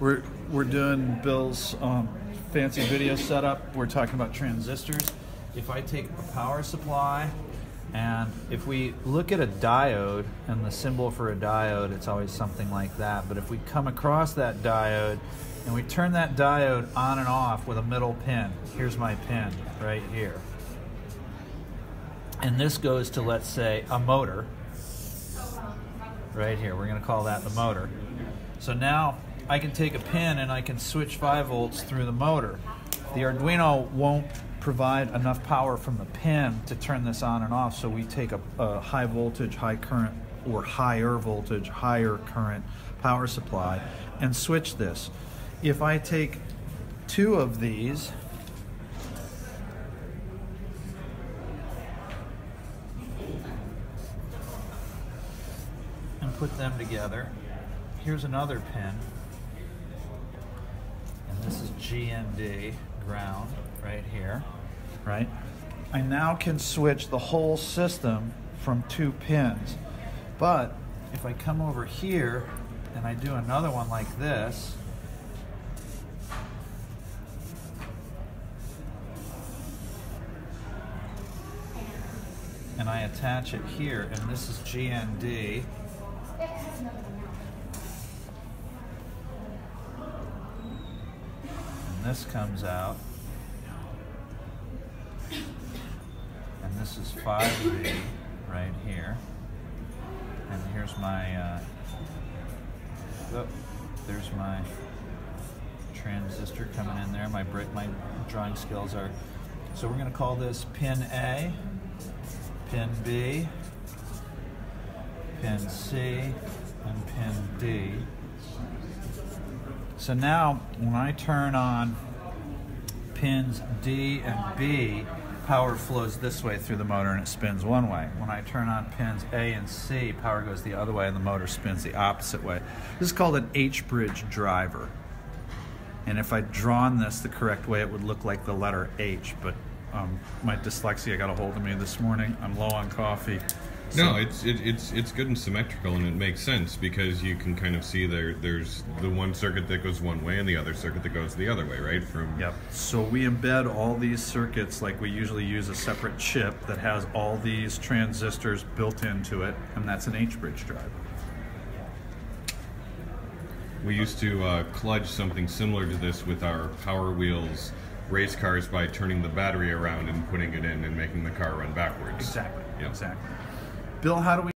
We're we're doing Bill's um, fancy video setup. We're talking about transistors. If I take a power supply, and if we look at a diode and the symbol for a diode, it's always something like that. But if we come across that diode and we turn that diode on and off with a middle pin, here's my pin right here. And this goes to, let's say, a motor right here. We're going to call that the motor. So now I can take a pin and I can switch 5 volts through the motor. The Arduino won't provide enough power from the pin to turn this on and off, so we take a, a high voltage, high current, or higher voltage, higher current power supply and switch this. If I take two of these, and put them together, here's another pin GND, ground, right here, right? I now can switch the whole system from two pins. But if I come over here and I do another one like this, and I attach it here, and this is GND, this comes out. And this is 5V right here. And here's my, uh, oh, there's my transistor coming in there. My brick, my drawing skills are, so we're gonna call this pin A, pin B, pin C, and pin D. So now when I turn on pins D and B, power flows this way through the motor and it spins one way. When I turn on pins A and C, power goes the other way and the motor spins the opposite way. This is called an H-bridge driver. And if I'd drawn this the correct way, it would look like the letter H, but um, my dyslexia got a hold of me this morning. I'm low on coffee. No, it's it, it's it's good and symmetrical, and it makes sense because you can kind of see there. There's the one circuit that goes one way, and the other circuit that goes the other way, right? From yep. So we embed all these circuits like we usually use a separate chip that has all these transistors built into it, and that's an H-bridge drive. We used to uh, clutch something similar to this with our Power Wheels race cars by turning the battery around and putting it in and making the car run backwards. Exactly. Yep. Exactly. Bill, how do we